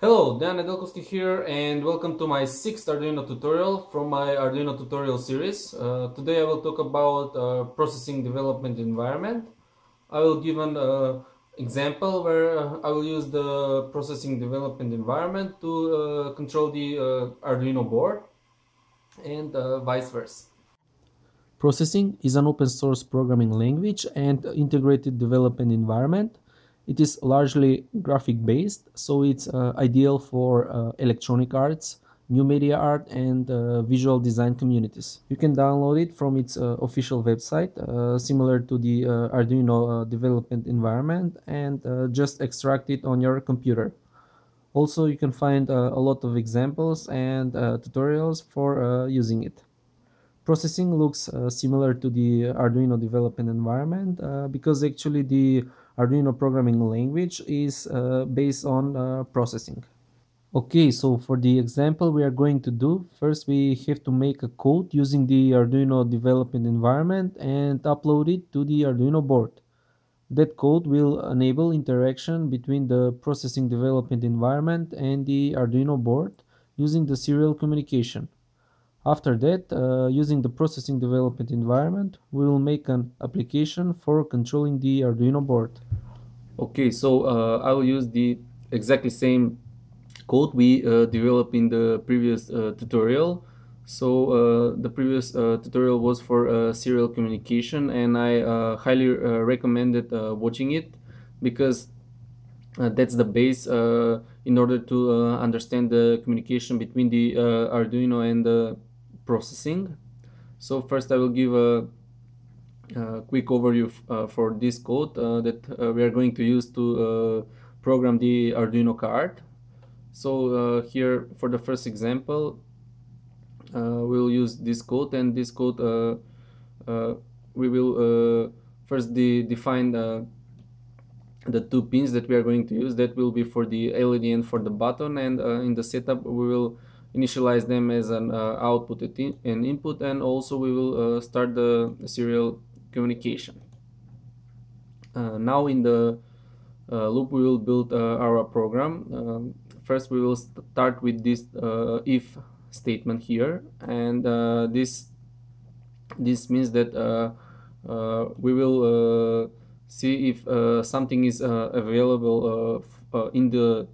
Hello, Dejan Nedelkovski here and welcome to my sixth Arduino tutorial from my Arduino tutorial series. Uh, today I will talk about uh, processing development environment. I will give an uh, example where uh, I will use the processing development environment to uh, control the uh, Arduino board and vice versa. Processing is an open source programming language and integrated development environment it is largely graphic based, so it's uh, ideal for uh, electronic arts, new media art, and uh, visual design communities. You can download it from its uh, official website, uh, similar to the uh, Arduino development environment, and just extract it on your computer. Also, you can find a lot of examples and tutorials for using it. Processing looks similar to the Arduino development environment because actually the Arduino programming language is uh, based on uh, processing. Okay, so for the example we are going to do, first we have to make a code using the Arduino development environment and upload it to the Arduino board. That code will enable interaction between the processing development environment and the Arduino board using the serial communication. After that, uh, using the processing development environment, we will make an application for controlling the Arduino board. Okay, so uh, I will use the exactly same code we uh, developed in the previous uh, tutorial. So uh, the previous uh, tutorial was for serial communication and I highly recommended watching it because that's the base in order to understand the communication between the Arduino and the processing. So first I will give a, a quick overview uh, for this code uh, that uh, we are going to use to uh, program the Arduino card. So uh, here for the first example uh, we'll use this code and this code we will first de define the two pins that we are going to use that will be for the LED and for the button and in the setup we will initialize them as an uh, output and input and also we will uh, start the serial communication. Uh, now in the uh, loop we will build uh, our program. Um, first we will start with this uh, if statement here and this this means that we will see if something is available in the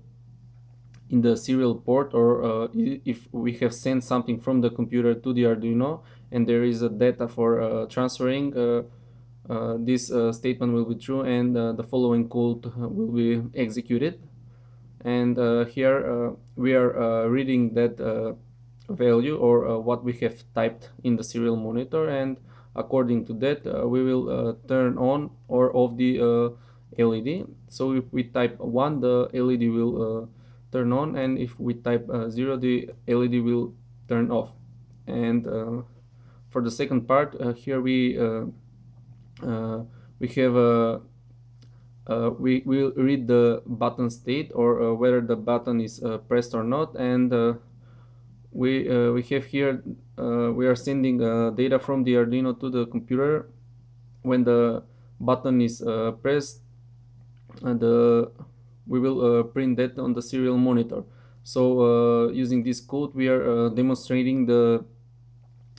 in the serial port or uh, if we have sent something from the computer to the Arduino and there is a data for uh, transferring uh, uh this uh, statement will be true and uh, the following code uh, will be executed. And uh, here we are reading that value or what we have typed in the serial monitor and according to that we will turn on or off the LED so if we type 1 the LED will turn on and if we type uh, 0 the LED will turn off. And uh, for the second part uh, here we uh, uh, we have a we will read the button state or whether the button is pressed or not. And we we have here we are sending data from the Arduino to the computer. When the button is pressed the we will uh, print that on the serial monitor. So uh, using this code, we are uh, demonstrating the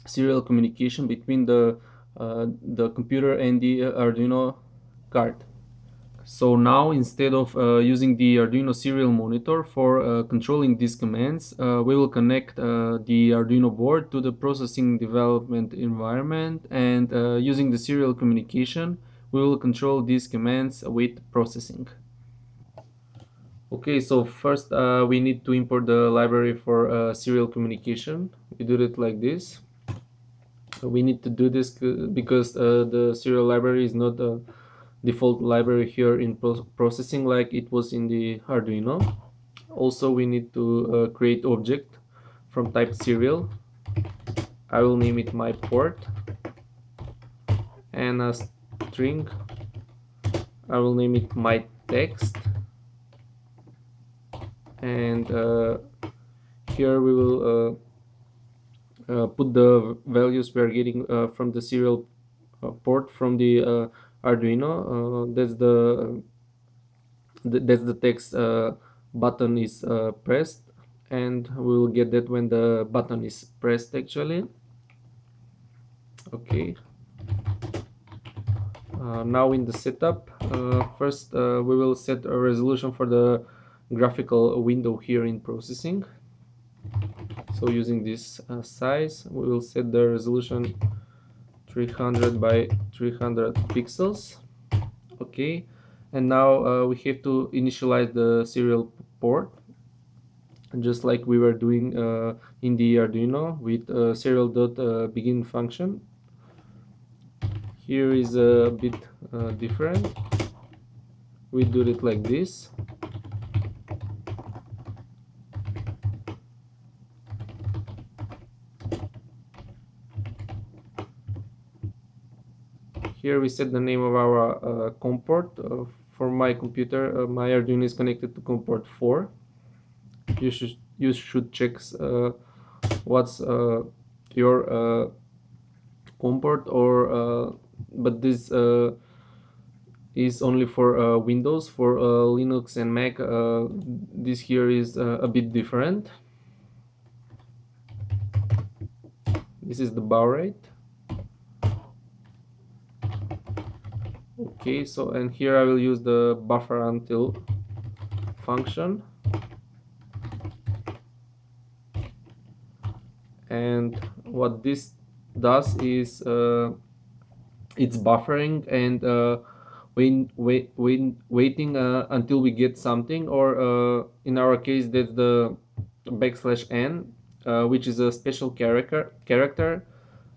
serial communication between the the computer and the Arduino card. So now instead of uh, using the Arduino serial monitor for uh, controlling these commands, uh, we will connect the Arduino board to the processing development environment and using the serial communication, we will control these commands with processing. Okay, so first uh, we need to import the library for uh, serial communication. We do it like this. We need to do this because uh, the serial library is not the default library here in pro processing like it was in the Arduino. Also, we need to uh, create object from type serial. I will name it my port and a string. I will name it my text and uh, here we will uh, uh, put the values we are getting from the serial port from the Arduino. That's the that's the text button is pressed and we will get that when the button is pressed actually. Okay. Uh, now in the setup uh, first uh, we will set a resolution for the graphical window here in processing. So using this uh, size we will set the resolution 300 by 300 pixels. Okay. And now uh, we have to initialize the serial port. Just like we were doing uh, in the Arduino with uh, serial dot uh, begin function. Here is a bit uh, different. We do it like this here we set the name of our uh, COM port uh, for my computer. Uh, my Arduino is connected to COM port 4 you should you should check uh, what's uh, your uh, COM port or but this is only for Windows for Linux and Mac. This here is a bit different. This is the baud rate okay so and here I will use the buffer until function. And what this does is uh, it's buffering and uh, wait, when waiting uh, until we get something or uh, in our case that's the backslash n uh, which is a special character character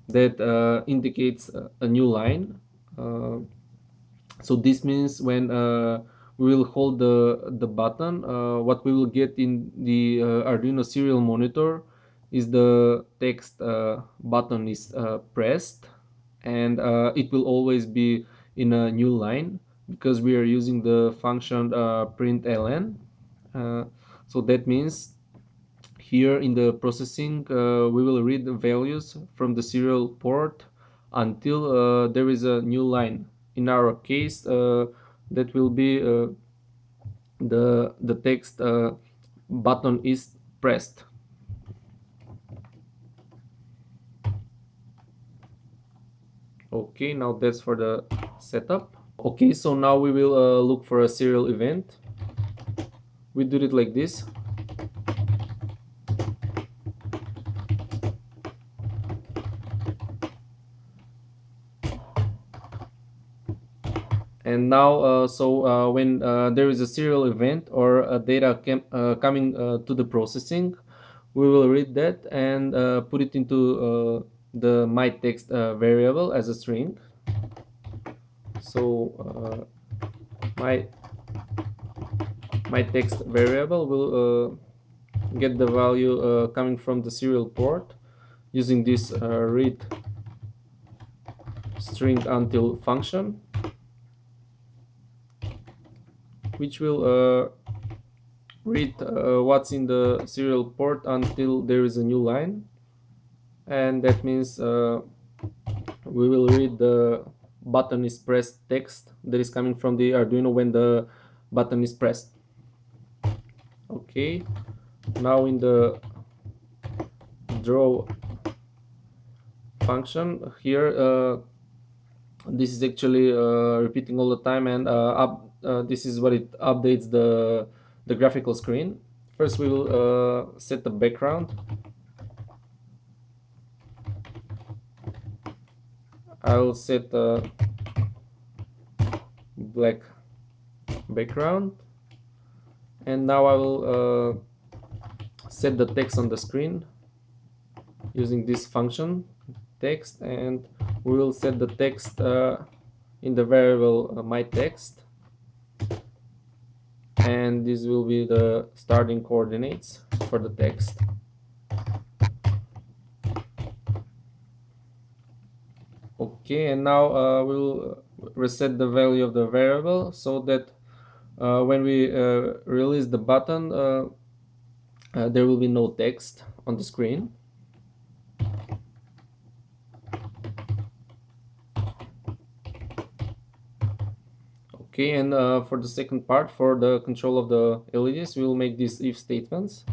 that uh, indicates a new line so this means when we will hold the the button what we will get in the Arduino serial monitor is the text uh, button is uh, pressed and uh, it will always be in a new line because we are using the function uh, println. Uh, so that means here in the processing uh, we will read the values from the serial port until there is a new line in our case uh, that will be uh, the the text uh, button is pressed. Okay now that's for the setup. Okay so now we will uh, look for a serial event. We do it like this now uh, so uh, when uh, there is a serial event or a data coming to the processing we will read that and put it into the my text variable as a string. So my my text variable will uh, get the value uh, coming from the serial port using this uh, read string until function which will uh, read what's in the serial port until there is a new line. And that means uh, we will read the button is pressed text that is coming from the Arduino when the button is pressed? Okay. Now in the draw function here uh, this is actually uh, repeating all the time and uh, up, uh, this is what it updates the the graphical screen. First we will set the background. I'll set a black background. And now I will uh, set the text on the screen using this function text and we will set the text uh, in the variable uh, my text. And this will be the starting coordinates for the text. Okay and now uh, we'll reset the value of the variable so that uh, when we uh, release the button uh, uh, there will be no text on the screen okay and uh, for the second part, for the control of the LEDs, we will make these if statements.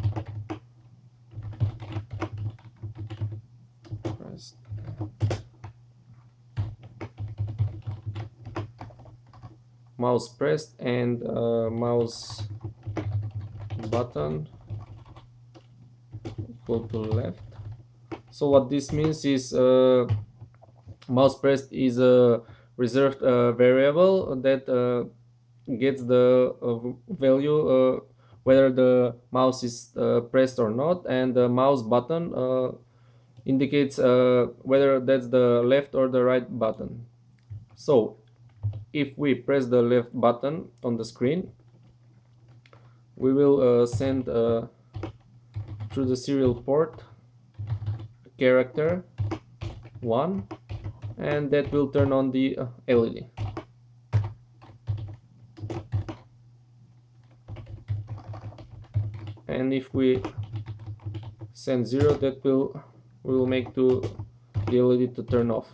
mouse pressed and uh, mouse button go to left so what this means is uh, mouse pressed is a reserved uh, variable that uh, gets the uh, value whether the mouse is pressed or not. And the mouse button indicates whether that's the left or the right button. So if we press the left button on the screen we will uh, send uh, through the serial port character 1 and that will turn on the uh, LED and if we send 0 that will will make to the LED to turn off.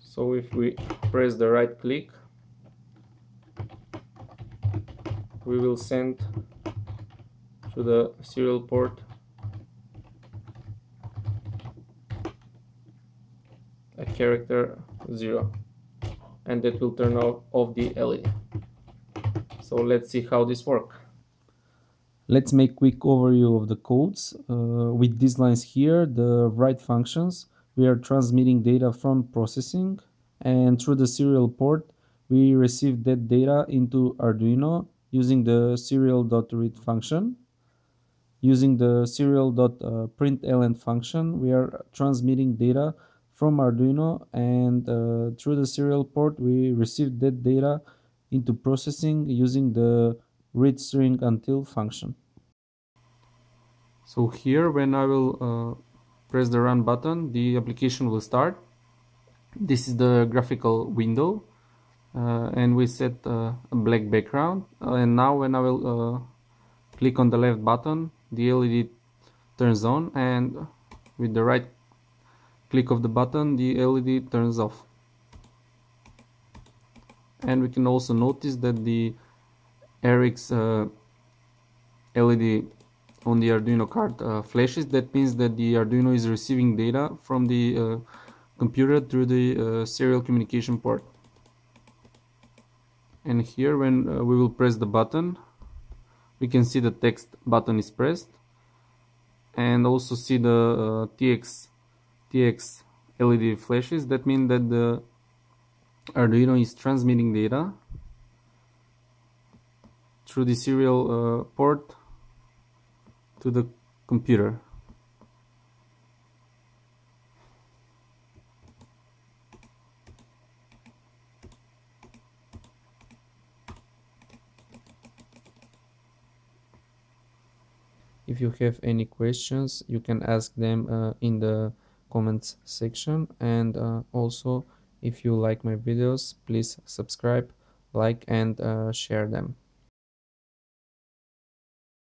So if we press the right click we will send to the serial port. A character 0 and that will turn off, off the LED so let's see how this works. Let's make quick overview of the codes. Uh, with these lines here, the write functions, we are transmitting data from processing. And through the serial port we receive that data into Arduino using the serial.read function. Using the serial.println function. We are transmitting data from Arduino and uh, through the serial port we receive that data into processing using the read string until function. So here when I will uh, press the run button the application will start. This is the graphical window uh, and we set uh, a black background. Uh, and now when I will uh, click on the left button the LED turns on and with the right click of the button the LED turns off. And we can also notice that the RX uh, LED on the Arduino card uh, flashes. That means that the Arduino is receiving data from the computer through the uh, serial communication port. And here when uh, we will press the button we can see the text button is pressed. And also see the uh, TX TX LED flashes. That mean that the Arduino is transmitting data through the serial uh, port to the computer if you have any questions you can ask them uh, in the comments section. And uh, also if you like my videos please subscribe like and uh, share them